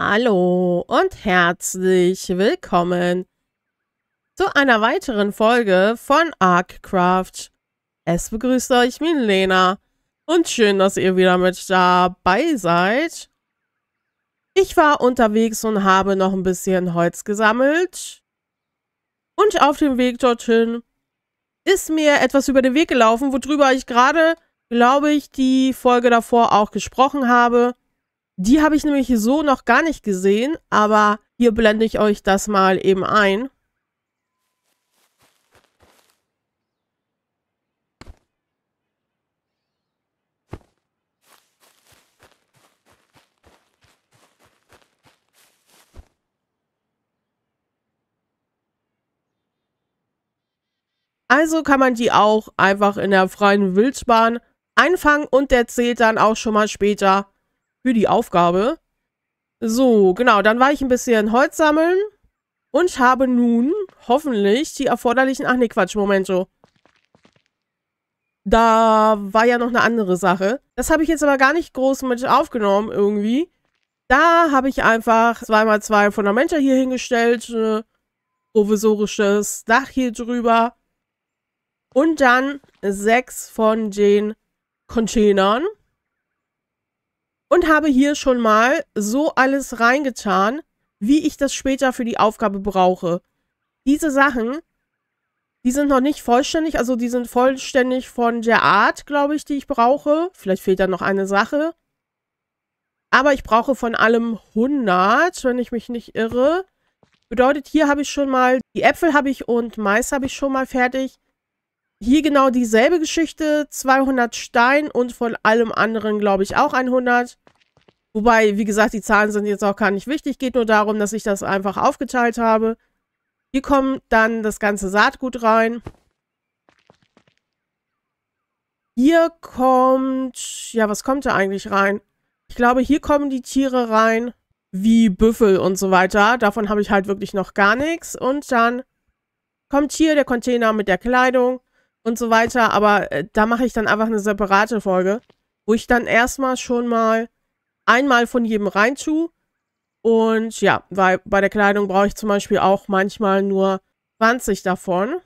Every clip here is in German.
Hallo und herzlich willkommen zu einer weiteren Folge von ArcCraft. Es begrüßt euch Milena und schön, dass ihr wieder mit dabei seid. Ich war unterwegs und habe noch ein bisschen Holz gesammelt. Und auf dem Weg dorthin ist mir etwas über den Weg gelaufen, worüber ich gerade, glaube ich, die Folge davor auch gesprochen habe. Die habe ich nämlich so noch gar nicht gesehen, aber hier blende ich euch das mal eben ein. Also kann man die auch einfach in der freien Wildbahn einfangen und der zählt dann auch schon mal später für die Aufgabe. So, genau, dann war ich ein bisschen Holz sammeln und habe nun hoffentlich die erforderlichen... Ach nee, Quatsch, Momento. Da war ja noch eine andere Sache. Das habe ich jetzt aber gar nicht groß mit aufgenommen irgendwie. Da habe ich einfach zweimal zwei Fundamente hier hingestellt, äh, provisorisches Dach hier drüber und dann sechs von den Containern und habe hier schon mal so alles reingetan, wie ich das später für die Aufgabe brauche. Diese Sachen, die sind noch nicht vollständig, also die sind vollständig von der Art, glaube ich, die ich brauche. Vielleicht fehlt da noch eine Sache. Aber ich brauche von allem 100, wenn ich mich nicht irre. Bedeutet, hier habe ich schon mal, die Äpfel habe ich und Mais habe ich schon mal fertig. Hier genau dieselbe Geschichte, 200 Stein und von allem anderen glaube ich auch 100. Wobei, wie gesagt, die Zahlen sind jetzt auch gar nicht wichtig. Geht nur darum, dass ich das einfach aufgeteilt habe. Hier kommt dann das ganze Saatgut rein. Hier kommt, ja, was kommt da eigentlich rein? Ich glaube, hier kommen die Tiere rein, wie Büffel und so weiter. Davon habe ich halt wirklich noch gar nichts. Und dann kommt hier der Container mit der Kleidung und so weiter. Aber äh, da mache ich dann einfach eine separate Folge, wo ich dann erstmal schon mal einmal von jedem rein tue. Und ja, weil bei der Kleidung brauche ich zum Beispiel auch manchmal nur 20 davon.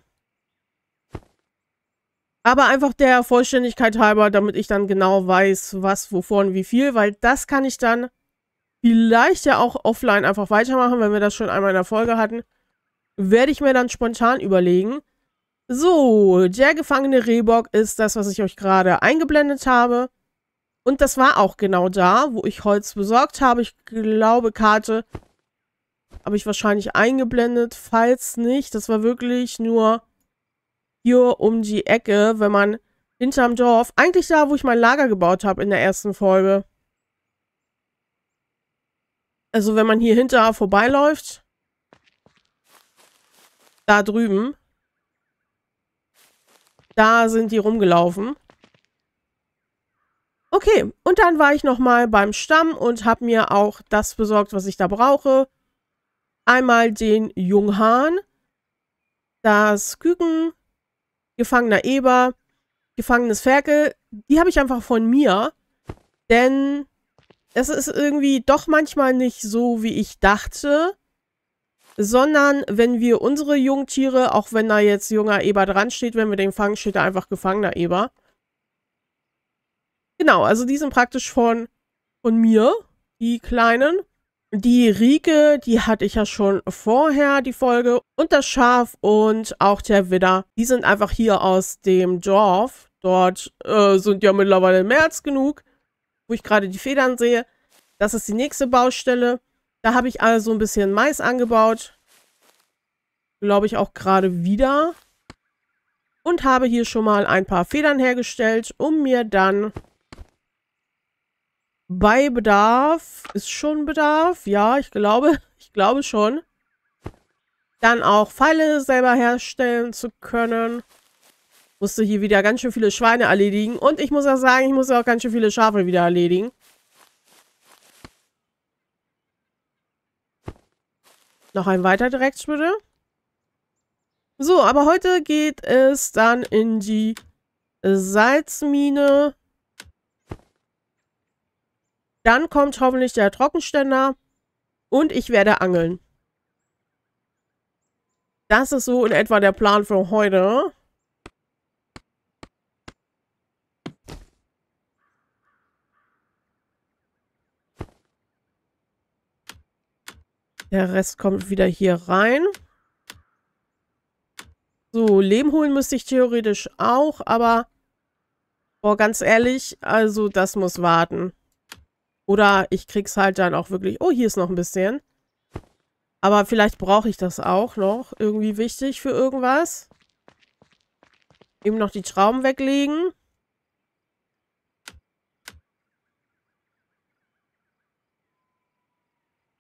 Aber einfach der Vollständigkeit halber, damit ich dann genau weiß, was, wovon, wie viel, weil das kann ich dann vielleicht ja auch offline einfach weitermachen, wenn wir das schon einmal in der Folge hatten. Werde ich mir dann spontan überlegen. So, der gefangene Rehbock ist das, was ich euch gerade eingeblendet habe. Und das war auch genau da, wo ich Holz besorgt habe. Ich glaube, Karte habe ich wahrscheinlich eingeblendet. Falls nicht, das war wirklich nur hier um die Ecke, wenn man hinterm Dorf, eigentlich da, wo ich mein Lager gebaut habe in der ersten Folge. Also wenn man hier hinter vorbeiläuft, da drüben, da sind die rumgelaufen. Okay, und dann war ich nochmal beim Stamm und habe mir auch das besorgt, was ich da brauche. Einmal den Junghahn, das Küken, gefangener Eber, gefangenes Ferkel. Die habe ich einfach von mir, denn es ist irgendwie doch manchmal nicht so, wie ich dachte sondern wenn wir unsere Jungtiere, auch wenn da jetzt junger Eber dran steht, wenn wir den fangen, steht da einfach gefangener Eber. Genau, also die sind praktisch von, von mir, die kleinen. Die Rike, die hatte ich ja schon vorher, die Folge. Und das Schaf und auch der Widder, die sind einfach hier aus dem Dorf. Dort äh, sind ja mittlerweile mehr als genug, wo ich gerade die Federn sehe. Das ist die nächste Baustelle. Da habe ich also ein bisschen Mais angebaut. Glaube ich auch gerade wieder. Und habe hier schon mal ein paar Federn hergestellt, um mir dann bei Bedarf, ist schon Bedarf, ja, ich glaube, ich glaube schon, dann auch Pfeile selber herstellen zu können. Musste hier wieder ganz schön viele Schweine erledigen. Und ich muss auch sagen, ich muss auch ganz schön viele Schafe wieder erledigen. Noch ein weiter direkt, bitte. So, aber heute geht es dann in die Salzmine. Dann kommt hoffentlich der Trockenständer. Und ich werde angeln. Das ist so in etwa der Plan für heute. Der Rest kommt wieder hier rein. So, Lehm holen müsste ich theoretisch auch, aber boah, ganz ehrlich, also das muss warten. Oder ich krieg's halt dann auch wirklich... Oh, hier ist noch ein bisschen. Aber vielleicht brauche ich das auch noch. Irgendwie wichtig für irgendwas. Eben noch die Schrauben weglegen.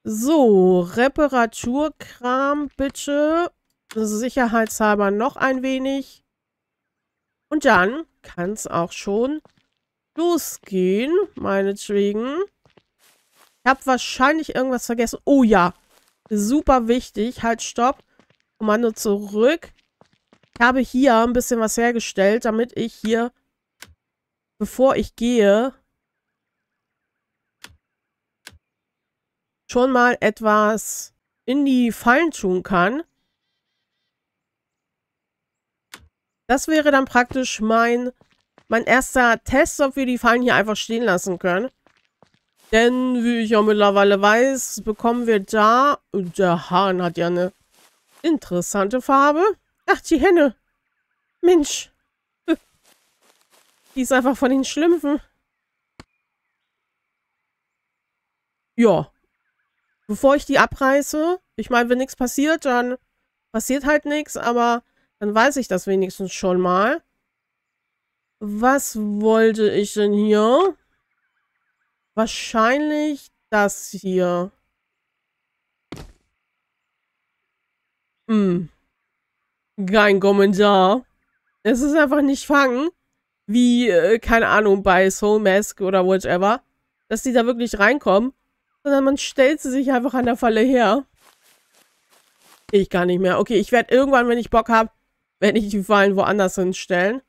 So, Reparaturkram bitte. Sicherheitshalber noch ein wenig. Und dann kann es auch schon losgehen, meinetwegen. Ich habe wahrscheinlich irgendwas vergessen. Oh ja, super wichtig. Halt, stopp. Kommando zurück. Ich habe hier ein bisschen was hergestellt, damit ich hier, bevor ich gehe, schon mal etwas in die Fallen tun kann. Das wäre dann praktisch mein, mein erster Test, ob wir die Fallen hier einfach stehen lassen können. Denn, wie ich ja mittlerweile weiß, bekommen wir da... Der Hahn hat ja eine interessante Farbe. Ach, die Henne. Mensch. Die ist einfach von den Schlümpfen. Ja, bevor ich die abreiße, ich meine, wenn nichts passiert, dann passiert halt nichts, aber dann weiß ich das wenigstens schon mal. Was wollte ich denn hier? Wahrscheinlich das hier. Hm. Kein Kommentar. Es ist einfach nicht fangen, wie, äh, keine Ahnung, bei Soul Mask oder whatever, dass die da wirklich reinkommen sondern man stellt sie sich einfach an der Falle her. Ich gar nicht mehr. Okay, ich werde irgendwann, wenn ich Bock habe, werde ich die Fallen woanders hinstellen.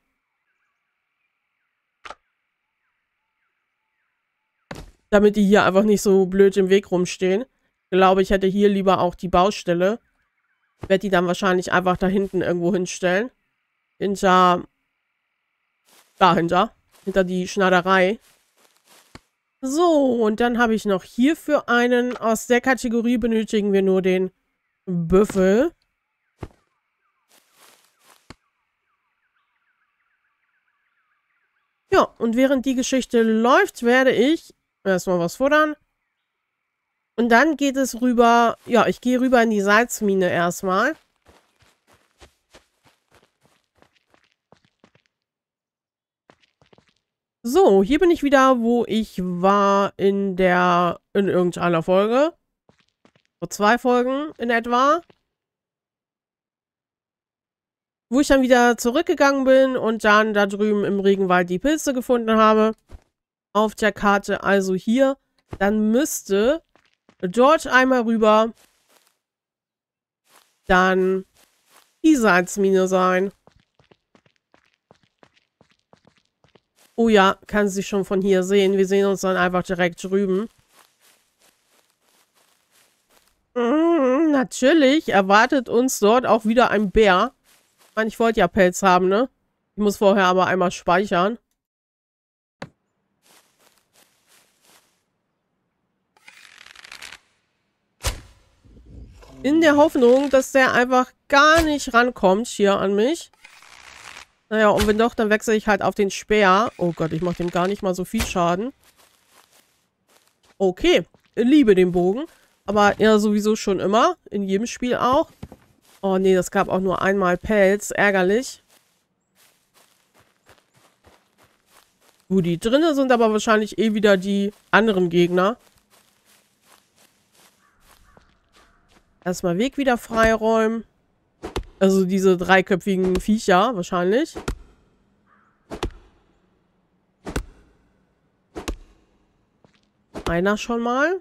Damit die hier einfach nicht so blöd im Weg rumstehen. Ich glaube, ich hätte hier lieber auch die Baustelle. Werde die dann wahrscheinlich einfach da hinten irgendwo hinstellen. Hinter... Dahinter. Hinter die Schneiderei. So, und dann habe ich noch hierfür einen. Aus der Kategorie benötigen wir nur den Büffel. Ja, und während die Geschichte läuft, werde ich erstmal was futtern. Und dann geht es rüber, ja, ich gehe rüber in die Salzmine erstmal. So, hier bin ich wieder, wo ich war in der, in irgendeiner Folge. Vor zwei Folgen in etwa. Wo ich dann wieder zurückgegangen bin und dann da drüben im Regenwald die Pilze gefunden habe. Auf der Karte also hier. Dann müsste dort einmal rüber dann die Salzmine sein. Oh ja, kann sie schon von hier sehen. Wir sehen uns dann einfach direkt drüben. Mm, natürlich erwartet uns dort auch wieder ein Bär. Ich meine, ich wollte ja Pelz haben, ne? Ich muss vorher aber einmal speichern. In der Hoffnung, dass der einfach gar nicht rankommt hier an mich. Naja, und wenn doch, dann wechsle ich halt auf den Speer. Oh Gott, ich mache dem gar nicht mal so viel Schaden. Okay, ich liebe den Bogen. Aber ja, sowieso schon immer. In jedem Spiel auch. Oh nee, das gab auch nur einmal Pelz. Ärgerlich. Gut, die drinnen sind aber wahrscheinlich eh wieder die anderen Gegner. Erstmal Weg wieder freiräumen. Also diese dreiköpfigen Viecher wahrscheinlich. Einer schon mal.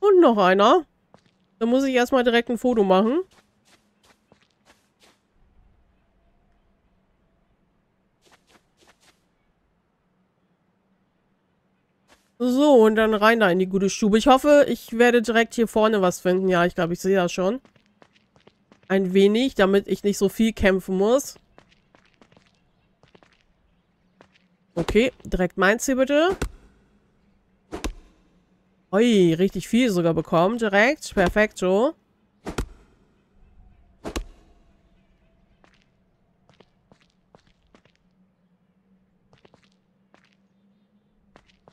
Und noch einer. Da muss ich erstmal direkt ein Foto machen. So, und dann rein da in die gute Stube. Ich hoffe, ich werde direkt hier vorne was finden. Ja, ich glaube, ich sehe das schon. Ein wenig, damit ich nicht so viel kämpfen muss. Okay, direkt meins hier bitte. Ui, richtig viel sogar bekommen. Direkt. Perfekt, so.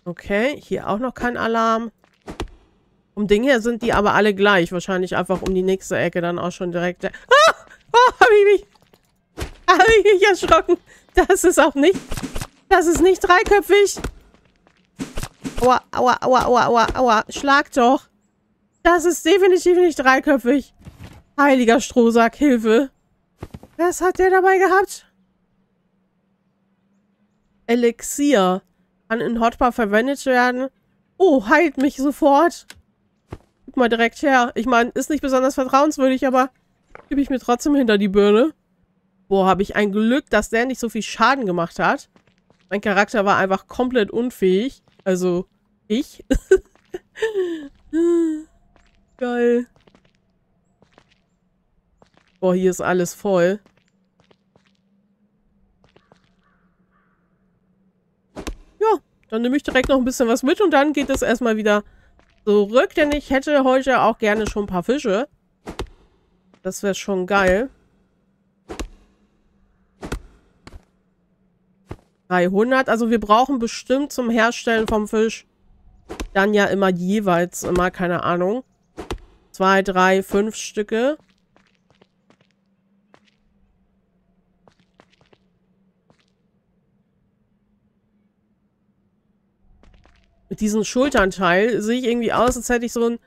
Okay, hier auch noch kein Alarm. Um Ding her sind die aber alle gleich. Wahrscheinlich einfach um die nächste Ecke dann auch schon direkt... Ah! Oh, hab ich mich... Hab ich mich erschrocken. Das ist auch nicht... Das ist nicht dreiköpfig. Aua, aua, aua, aua, aua, aua. Schlag doch. Das ist definitiv nicht dreiköpfig. Heiliger Strohsack, Hilfe. Was hat der dabei gehabt? Elixier kann in Hotbar verwendet werden. Oh, heilt mich sofort. Guck mal direkt her. Ich meine, ist nicht besonders vertrauenswürdig, aber gebe ich mir trotzdem hinter die Birne. Boah, habe ich ein Glück, dass der nicht so viel Schaden gemacht hat. Mein Charakter war einfach komplett unfähig. Also, ich. Geil. Boah, hier ist alles voll. Dann nehme ich direkt noch ein bisschen was mit und dann geht es erstmal wieder zurück, denn ich hätte heute auch gerne schon ein paar Fische. Das wäre schon geil. 300, also wir brauchen bestimmt zum Herstellen vom Fisch dann ja immer jeweils immer, keine Ahnung, zwei, drei, fünf Stücke. Mit diesem Schulternteil sehe ich irgendwie aus, als hätte ich so ein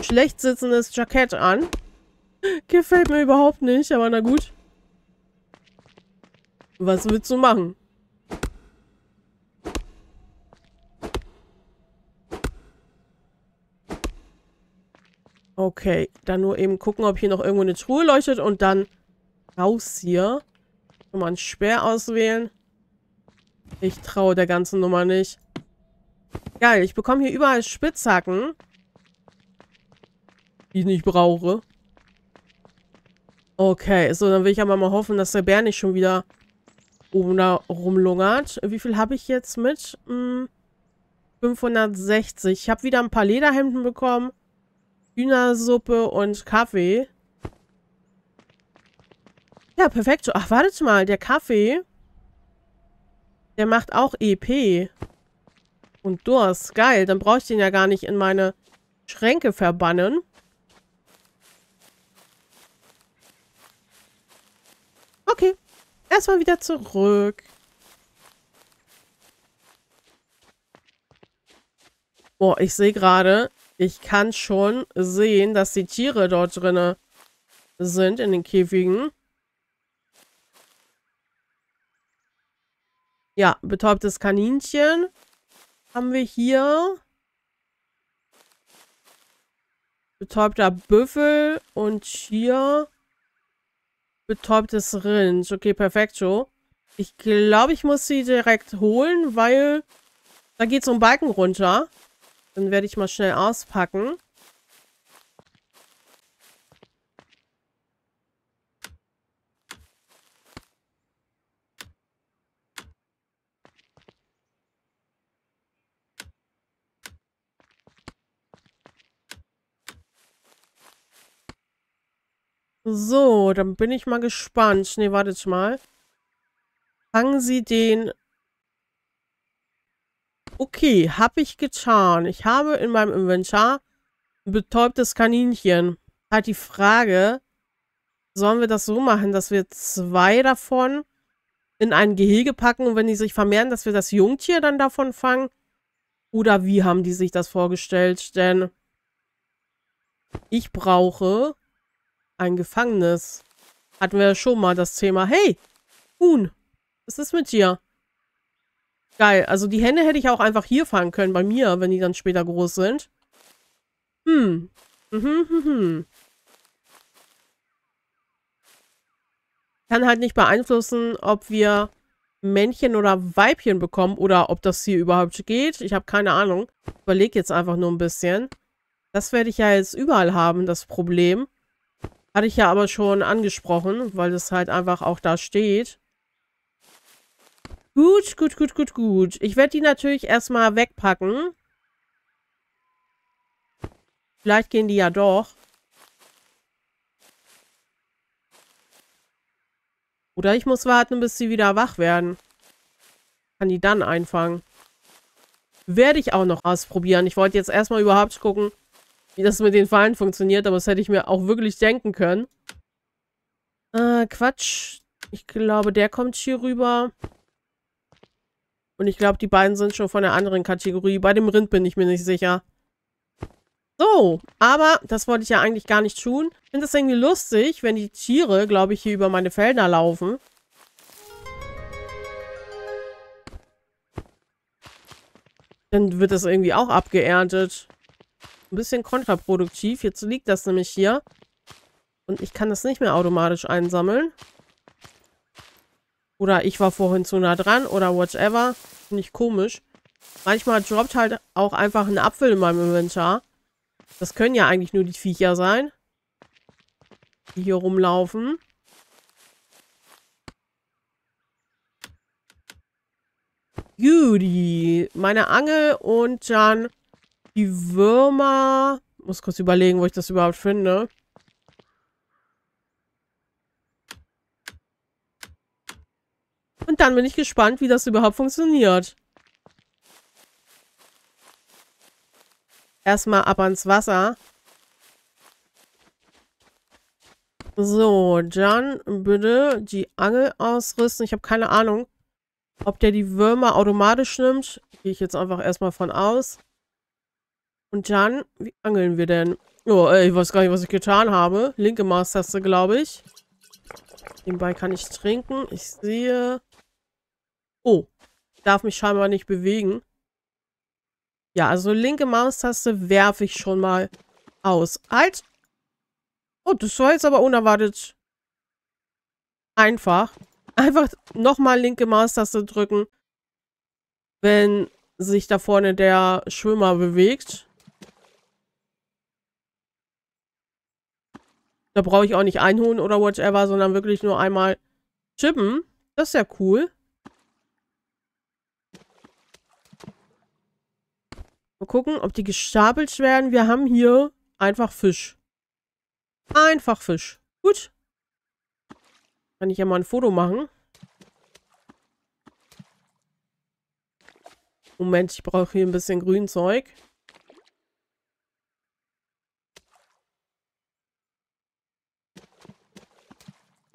schlecht sitzendes Jackett an. Gefällt mir überhaupt nicht, aber na gut. Was willst du machen? Okay, dann nur eben gucken, ob hier noch irgendwo eine Truhe leuchtet und dann raus hier. Schon mal einen Speer auswählen. Ich traue der ganzen Nummer nicht. Geil, ich bekomme hier überall Spitzhacken. Die ich nicht brauche. Okay, so, dann will ich aber mal hoffen, dass der Bär nicht schon wieder oben da rumlungert. Wie viel habe ich jetzt mit? Hm, 560. Ich habe wieder ein paar Lederhemden bekommen. Hühnersuppe und Kaffee. Ja, perfekt. Ach, wartet mal. Der Kaffee, der macht auch EP. Und Durst. Geil, dann brauche ich den ja gar nicht in meine Schränke verbannen. Okay, erstmal wieder zurück. Boah, ich sehe gerade, ich kann schon sehen, dass die Tiere dort drin sind in den Käfigen. Ja, betäubtes Kaninchen haben wir hier betäubter Büffel und hier betäubtes Rind. Okay, perfekt, so. Ich glaube, ich muss sie direkt holen, weil da geht so ein Balken runter. Dann werde ich mal schnell auspacken. So, dann bin ich mal gespannt. Ne, wartet mal. Fangen Sie den... Okay, habe ich getan. Ich habe in meinem Inventar ein betäubtes Kaninchen. Halt die Frage, sollen wir das so machen, dass wir zwei davon in ein Gehege packen und wenn die sich vermehren, dass wir das Jungtier dann davon fangen? Oder wie haben die sich das vorgestellt? Denn ich brauche ein Gefangenes. Hatten wir schon mal das Thema. Hey, Huhn, was ist mit dir? Geil, also die Hände hätte ich auch einfach hier fangen können, bei mir, wenn die dann später groß sind. Hm. Mhm, mhm, mhm. Kann halt nicht beeinflussen, ob wir Männchen oder Weibchen bekommen oder ob das hier überhaupt geht. Ich habe keine Ahnung. Ich überlege jetzt einfach nur ein bisschen. Das werde ich ja jetzt überall haben, das Problem. Hatte ich ja aber schon angesprochen, weil das halt einfach auch da steht. Gut, gut, gut, gut, gut. Ich werde die natürlich erstmal wegpacken. Vielleicht gehen die ja doch. Oder ich muss warten, bis sie wieder wach werden. Kann die dann einfangen. Werde ich auch noch ausprobieren. Ich wollte jetzt erstmal überhaupt gucken, wie das mit den Fallen funktioniert, aber das hätte ich mir auch wirklich denken können. Äh, Quatsch. Ich glaube, der kommt hier rüber. Und ich glaube, die beiden sind schon von der anderen Kategorie. Bei dem Rind bin ich mir nicht sicher. So, aber das wollte ich ja eigentlich gar nicht tun. Ich finde es irgendwie lustig, wenn die Tiere, glaube ich, hier über meine Felder laufen. Dann wird das irgendwie auch abgeerntet. Ein bisschen kontraproduktiv. Jetzt liegt das nämlich hier. Und ich kann das nicht mehr automatisch einsammeln. Oder ich war vorhin zu nah dran oder whatever. Finde ich komisch. Manchmal droppt halt auch einfach ein Apfel in meinem Inventar. Das können ja eigentlich nur die Viecher sein. Die hier rumlaufen. Judy. Meine Angel und dann die Würmer. Muss kurz überlegen, wo ich das überhaupt finde. Und dann bin ich gespannt, wie das überhaupt funktioniert. Erstmal ab ans Wasser. So, dann bitte die Angel ausrüsten. Ich habe keine Ahnung, ob der die Würmer automatisch nimmt. Gehe ich jetzt einfach erstmal von aus. Und dann, wie angeln wir denn? Oh, ey, ich weiß gar nicht, was ich getan habe. Linke Maustaste, glaube ich. Nebenbei kann ich trinken. Ich sehe... Oh, ich darf mich scheinbar nicht bewegen. Ja, also linke Maustaste werfe ich schon mal aus. Halt! Oh, das war jetzt aber unerwartet einfach. Einfach nochmal linke Maustaste drücken, wenn sich da vorne der Schwimmer bewegt. Da brauche ich auch nicht einholen oder whatever, sondern wirklich nur einmal chippen. Das ist ja cool. Mal gucken, ob die gestapelt werden. Wir haben hier einfach Fisch. Einfach Fisch. Gut. Kann ich ja mal ein Foto machen. Moment, ich brauche hier ein bisschen Grünzeug.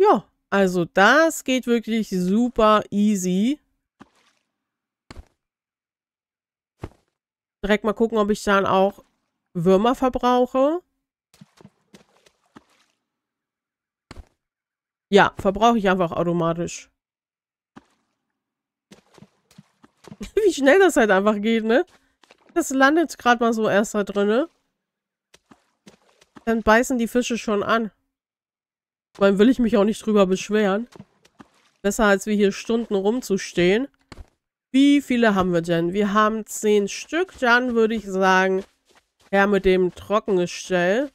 Ja, also das geht wirklich super easy. Direkt mal gucken, ob ich dann auch Würmer verbrauche. Ja, verbrauche ich einfach automatisch. Wie schnell das halt einfach geht, ne? Das landet gerade mal so erst da drinne. Dann beißen die Fische schon an. Dann will ich mich auch nicht drüber beschweren. Besser als wir hier Stunden rumzustehen. Wie viele haben wir denn? Wir haben zehn Stück. Dann würde ich sagen, her mit dem Trockengestell.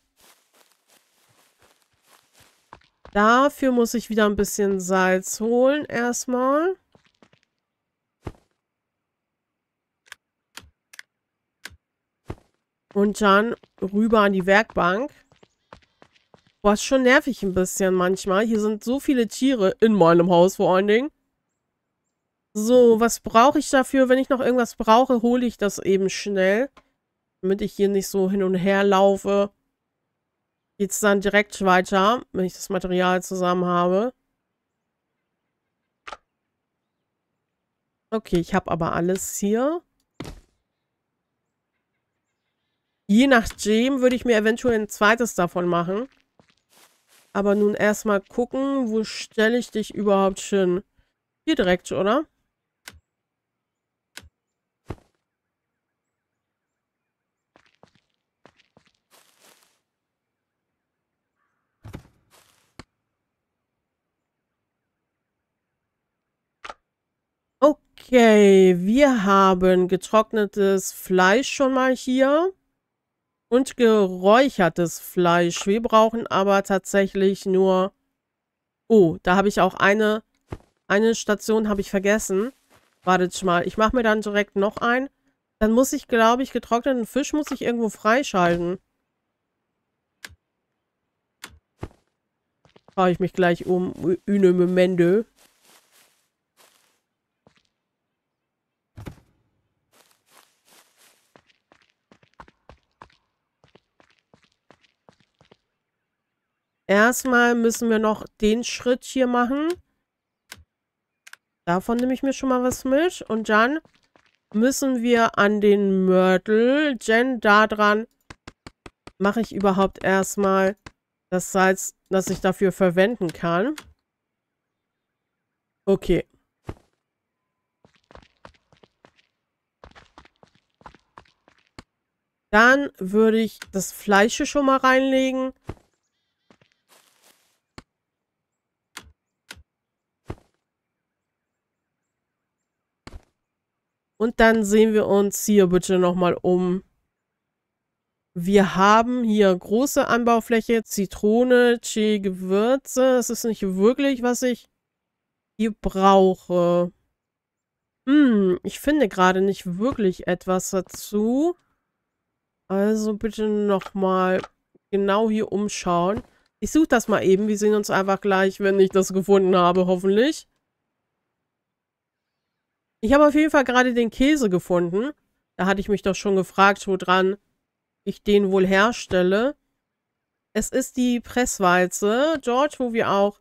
Dafür muss ich wieder ein bisschen Salz holen erstmal. Und dann rüber an die Werkbank. Boah, ist schon nervig ein bisschen manchmal. Hier sind so viele Tiere in meinem Haus vor allen Dingen. So, was brauche ich dafür? Wenn ich noch irgendwas brauche, hole ich das eben schnell. Damit ich hier nicht so hin und her laufe. Geht es dann direkt weiter, wenn ich das Material zusammen habe. Okay, ich habe aber alles hier. Je nachdem würde ich mir eventuell ein zweites davon machen. Aber nun erstmal gucken, wo stelle ich dich überhaupt hin? Hier direkt, oder? Okay, wir haben getrocknetes Fleisch schon mal hier. Und geräuchertes Fleisch. Wir brauchen aber tatsächlich nur... Oh, da habe ich auch eine... Eine Station habe ich vergessen. Wartet mal, ich mache mir dann direkt noch ein. Dann muss ich, glaube ich, getrockneten Fisch muss ich irgendwo freischalten. Schaue ich mich gleich um. Une Memende. Erstmal müssen wir noch den Schritt hier machen. Davon nehme ich mir schon mal was mit. Und dann müssen wir an den Mörtel. Denn daran mache ich überhaupt erstmal das Salz, das ich dafür verwenden kann. Okay. Dann würde ich das Fleisch schon mal reinlegen. Und dann sehen wir uns hier bitte nochmal um. Wir haben hier große Anbaufläche, Zitrone, Chili, Gewürze. Es ist nicht wirklich, was ich hier brauche. Hm, ich finde gerade nicht wirklich etwas dazu. Also bitte nochmal genau hier umschauen. Ich suche das mal eben. Wir sehen uns einfach gleich, wenn ich das gefunden habe, hoffentlich. Ich habe auf jeden Fall gerade den Käse gefunden. Da hatte ich mich doch schon gefragt, woran ich den wohl herstelle. Es ist die Presswalze, dort, wo wir auch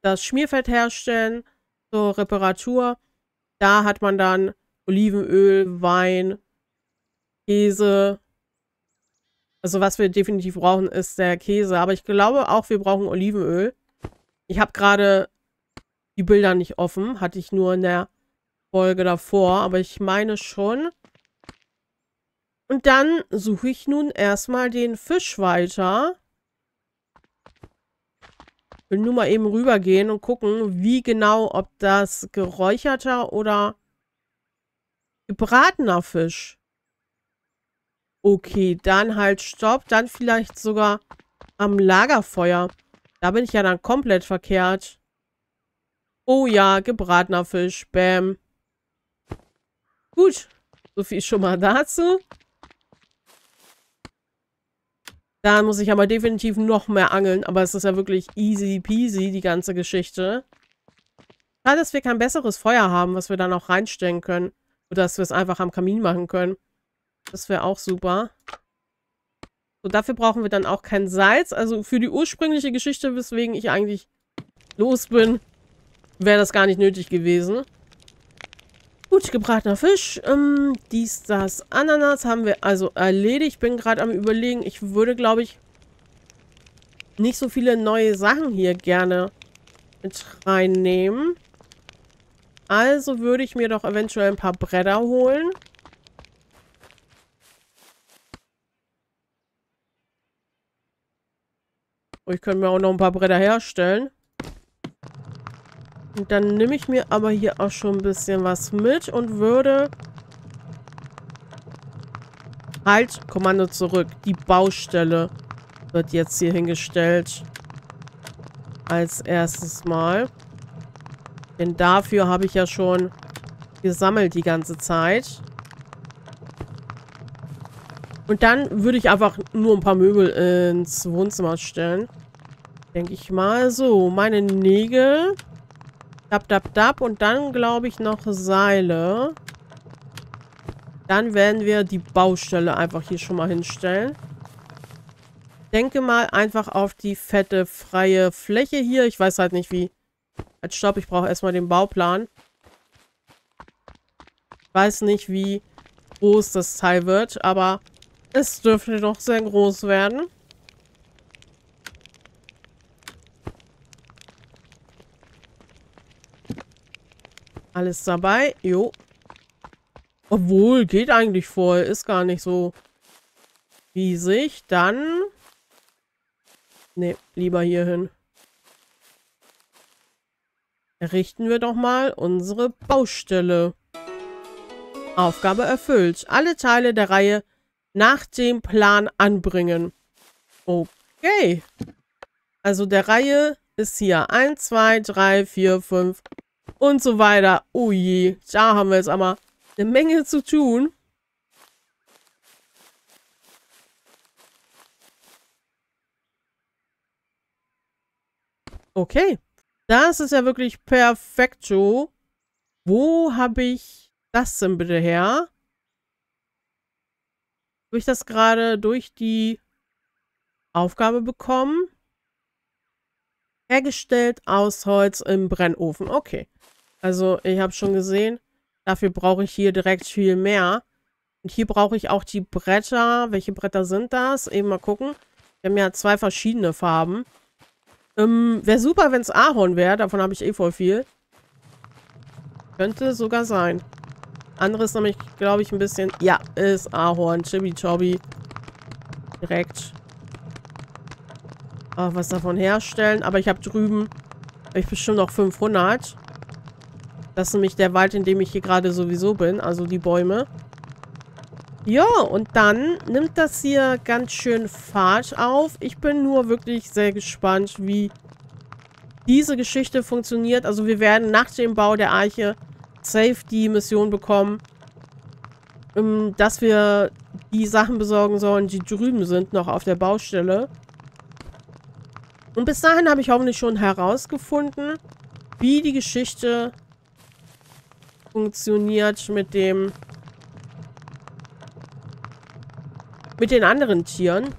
das Schmierfett herstellen zur Reparatur. Da hat man dann Olivenöl, Wein, Käse. Also was wir definitiv brauchen, ist der Käse. Aber ich glaube auch, wir brauchen Olivenöl. Ich habe gerade die Bilder nicht offen. Hatte ich nur in der Folge davor, aber ich meine schon. Und dann suche ich nun erstmal den Fisch weiter. Will nur mal eben rübergehen und gucken, wie genau, ob das geräucherter oder gebratener Fisch. Okay, dann halt Stopp. Dann vielleicht sogar am Lagerfeuer. Da bin ich ja dann komplett verkehrt. Oh ja, gebratener Fisch. Bäm. Gut, so viel schon mal dazu. Da muss ich aber definitiv noch mehr angeln, aber es ist ja wirklich easy peasy, die ganze Geschichte. Schade, dass wir kein besseres Feuer haben, was wir dann auch reinstellen können. Oder dass wir es einfach am Kamin machen können. Das wäre auch super. So, dafür brauchen wir dann auch kein Salz. Also für die ursprüngliche Geschichte, weswegen ich eigentlich los bin, wäre das gar nicht nötig gewesen. Gut, gebratener Fisch. Ähm, dies, das, Ananas haben wir also erledigt. Bin gerade am überlegen. Ich würde, glaube ich, nicht so viele neue Sachen hier gerne mit reinnehmen. Also würde ich mir doch eventuell ein paar Bretter holen. Ich könnte mir auch noch ein paar Bretter herstellen. Und dann nehme ich mir aber hier auch schon ein bisschen was mit und würde... Halt, Kommando zurück. Die Baustelle wird jetzt hier hingestellt. Als erstes Mal. Denn dafür habe ich ja schon gesammelt die ganze Zeit. Und dann würde ich einfach nur ein paar Möbel ins Wohnzimmer stellen. Denke ich mal. So, meine Nägel Dab, dab, dab. Und dann, glaube ich, noch Seile. Dann werden wir die Baustelle einfach hier schon mal hinstellen. Denke mal einfach auf die fette, freie Fläche hier. Ich weiß halt nicht, wie... Halt, stopp, ich brauche erstmal den Bauplan. Weiß nicht, wie groß das Teil wird, aber es dürfte doch sehr groß werden. Alles dabei. Jo. Obwohl, geht eigentlich voll. Ist gar nicht so riesig. Dann... Ne, lieber hier hin. Errichten wir doch mal unsere Baustelle. Aufgabe erfüllt. Alle Teile der Reihe nach dem Plan anbringen. Okay. Also der Reihe ist hier 1, 2, 3, 4, 5 und so weiter. Oh je, da haben wir jetzt aber eine Menge zu tun. Okay. Das ist ja wirklich perfekto. Wo habe ich das denn bitte her? Habe ich das gerade durch die Aufgabe bekommen? Hergestellt aus Holz im Brennofen. Okay. Also ich habe schon gesehen, dafür brauche ich hier direkt viel mehr. Und hier brauche ich auch die Bretter. Welche Bretter sind das? Eben mal gucken. Wir haben ja zwei verschiedene Farben. Ähm, wäre super, wenn es Ahorn wäre. Davon habe ich eh voll viel. Könnte sogar sein. Anderes nämlich, glaube ich, ein bisschen... Ja, ist Ahorn. Chibi Chobby. Direkt. Auch was davon herstellen. Aber ich habe drüben... Hab ich bestimmt noch 500. Das ist nämlich der Wald, in dem ich hier gerade sowieso bin. Also die Bäume. Ja, und dann nimmt das hier ganz schön Fahrt auf. Ich bin nur wirklich sehr gespannt, wie diese Geschichte funktioniert. Also wir werden nach dem Bau der Arche safe die Mission bekommen, ähm, dass wir die Sachen besorgen sollen, die drüben sind, noch auf der Baustelle. Und bis dahin habe ich hoffentlich schon herausgefunden, wie die Geschichte funktioniert mit dem mit den anderen Tieren.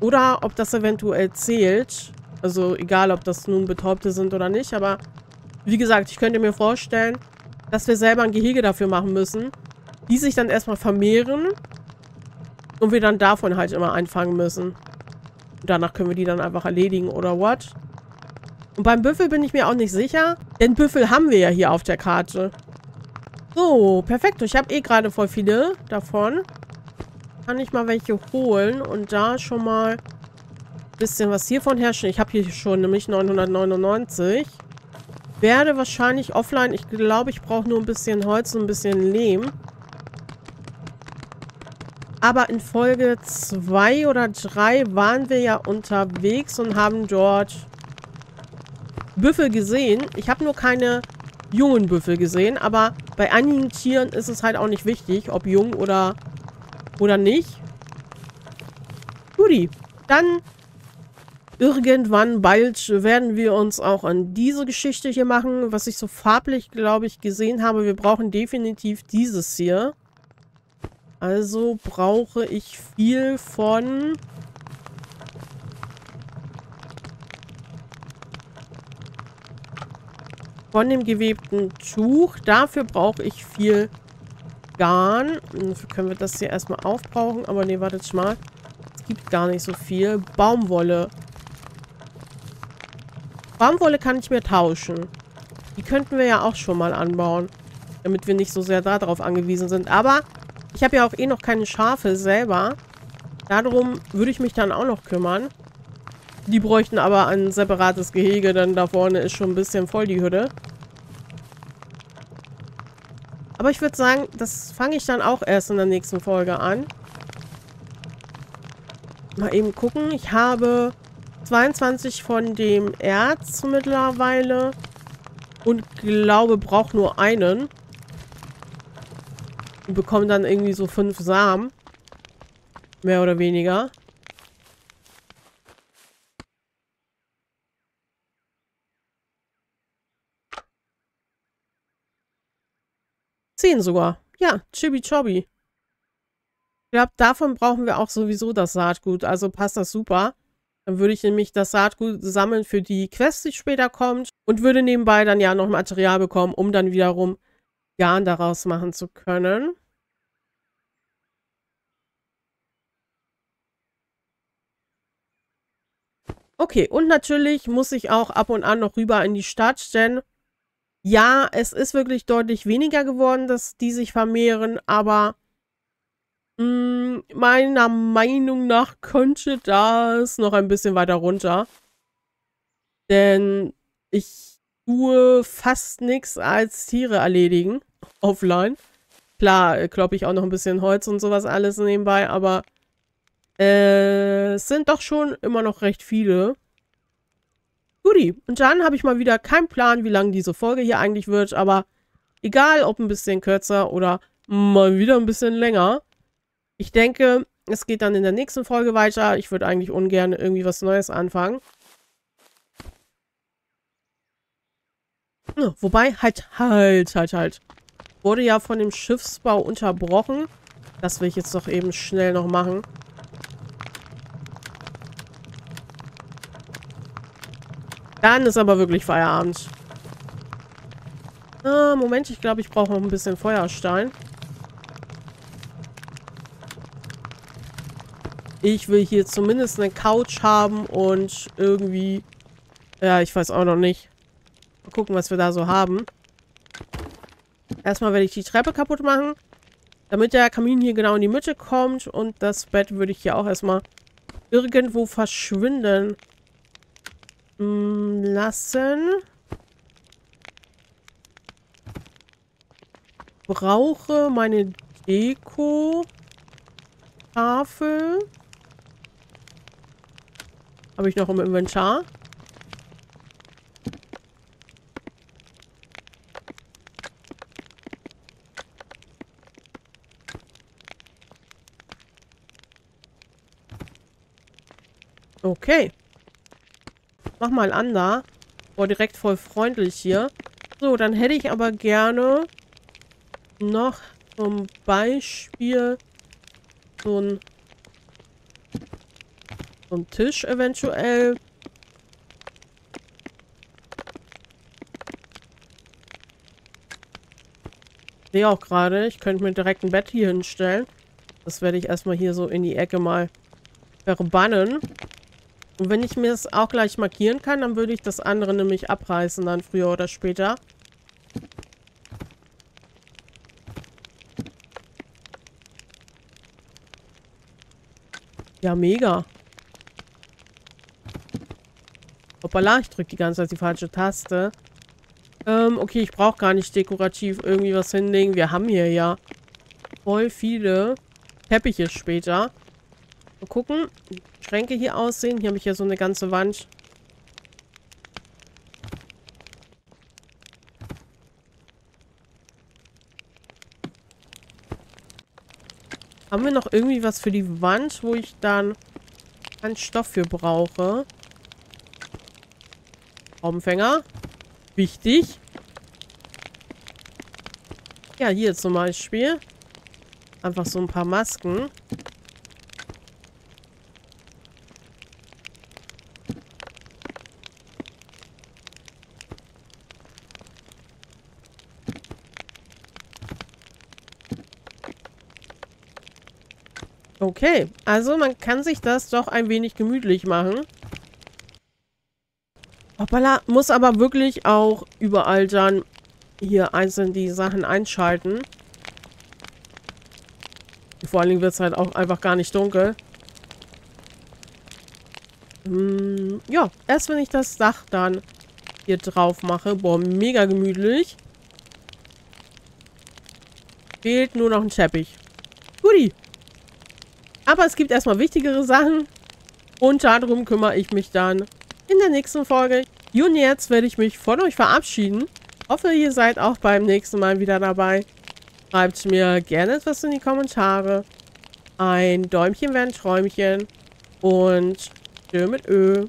Oder ob das eventuell zählt. Also egal, ob das nun Betäubte sind oder nicht. Aber wie gesagt, ich könnte mir vorstellen, dass wir selber ein Gehege dafür machen müssen. Die sich dann erstmal vermehren. Und wir dann davon halt immer einfangen müssen. Danach können wir die dann einfach erledigen oder what. Und beim Büffel bin ich mir auch nicht sicher. Denn Büffel haben wir ja hier auf der Karte. So, perfekt. Ich habe eh gerade voll viele davon kann ich mal welche holen und da schon mal ein bisschen was hiervon herstellen. Ich habe hier schon nämlich 999. Werde wahrscheinlich offline, ich glaube, ich brauche nur ein bisschen Holz und ein bisschen Lehm. Aber in Folge 2 oder 3 waren wir ja unterwegs und haben dort Büffel gesehen. Ich habe nur keine jungen Büffel gesehen, aber bei einigen Tieren ist es halt auch nicht wichtig, ob jung oder oder nicht? Guti. Dann irgendwann bald werden wir uns auch an diese Geschichte hier machen. Was ich so farblich, glaube ich, gesehen habe. Wir brauchen definitiv dieses hier. Also brauche ich viel von... Von dem gewebten Tuch. Dafür brauche ich viel Garn. Dafür können wir das hier erstmal aufbrauchen. Aber nee, wartet mal. Es gibt gar nicht so viel. Baumwolle. Baumwolle kann ich mir tauschen. Die könnten wir ja auch schon mal anbauen. Damit wir nicht so sehr darauf angewiesen sind. Aber ich habe ja auch eh noch keine Schafe selber. Darum würde ich mich dann auch noch kümmern. Die bräuchten aber ein separates Gehege, denn da vorne ist schon ein bisschen voll die Hütte. Aber ich würde sagen, das fange ich dann auch erst in der nächsten Folge an. Mal eben gucken. Ich habe 22 von dem Erz mittlerweile. Und glaube, brauche nur einen. Und bekomme dann irgendwie so fünf Samen. Mehr oder weniger. Zehn sogar. Ja, Chibi Chobby. Ich glaube, davon brauchen wir auch sowieso das Saatgut. Also passt das super. Dann würde ich nämlich das Saatgut sammeln für die Quest, die später kommt. Und würde nebenbei dann ja noch Material bekommen, um dann wiederum Garn daraus machen zu können. Okay, und natürlich muss ich auch ab und an noch rüber in die Stadt, denn ja, es ist wirklich deutlich weniger geworden, dass die sich vermehren, aber mh, mm, meiner Meinung nach könnte das noch ein bisschen weiter runter. Denn ich tue fast nichts als Tiere erledigen. Offline. Klar, äh, kloppe ich auch noch ein bisschen Holz und sowas alles nebenbei, aber äh, es sind doch schon immer noch recht viele. Guti, und dann habe ich mal wieder keinen Plan, wie lang diese Folge hier eigentlich wird, aber egal, ob ein bisschen kürzer oder mal wieder ein bisschen länger. Ich denke, es geht dann in der nächsten Folge weiter. Ich würde eigentlich ungern irgendwie was Neues anfangen. Wobei, halt, halt, halt, halt. Wurde ja von dem Schiffsbau unterbrochen. Das will ich jetzt doch eben schnell noch machen. Dann ist aber wirklich Feierabend. Ah, Moment, ich glaube, ich brauche noch ein bisschen Feuerstein. Ich will hier zumindest eine Couch haben und irgendwie... Ja, ich weiß auch noch nicht. Mal gucken, was wir da so haben. Erstmal werde ich die Treppe kaputt machen. Damit der Kamin hier genau in die Mitte kommt. Und das Bett würde ich hier auch erstmal irgendwo verschwinden lassen. Brauche meine Deko-Tafel. Habe ich noch im Inventar. Okay. Mach mal an da. Boah, direkt voll freundlich hier. So, dann hätte ich aber gerne noch zum Beispiel so ein, so ein Tisch eventuell. Sehe auch gerade, ich könnte mir direkt ein Bett hier hinstellen. Das werde ich erstmal hier so in die Ecke mal verbannen. Und wenn ich mir das auch gleich markieren kann, dann würde ich das andere nämlich abreißen dann früher oder später. Ja, mega. Hoppala, ich drücke die ganze Zeit die falsche Taste. Ähm, okay, ich brauche gar nicht dekorativ irgendwie was hinlegen. Wir haben hier ja voll viele Teppiche später. Mal gucken. Schränke hier aussehen. Hier habe ich ja so eine ganze Wand. Haben wir noch irgendwie was für die Wand, wo ich dann einen Stoff für brauche? Raumfänger. Wichtig. Ja, hier zum Beispiel. Einfach so ein paar Masken. Okay, also man kann sich das doch ein wenig gemütlich machen. Hoppala, muss aber wirklich auch überall dann hier einzeln die Sachen einschalten. Vor allen Dingen wird es halt auch einfach gar nicht dunkel. Hm, ja, erst wenn ich das Dach dann hier drauf mache. Boah, mega gemütlich. Fehlt nur noch ein Teppich. Guti. Aber es gibt erstmal wichtigere Sachen. Und darum kümmere ich mich dann in der nächsten Folge. Und jetzt werde ich mich von euch verabschieden. Hoffe, ihr seid auch beim nächsten Mal wieder dabei. Schreibt mir gerne etwas in die Kommentare. Ein Däumchen wäre ein Träumchen. Und Tschö mit Ö.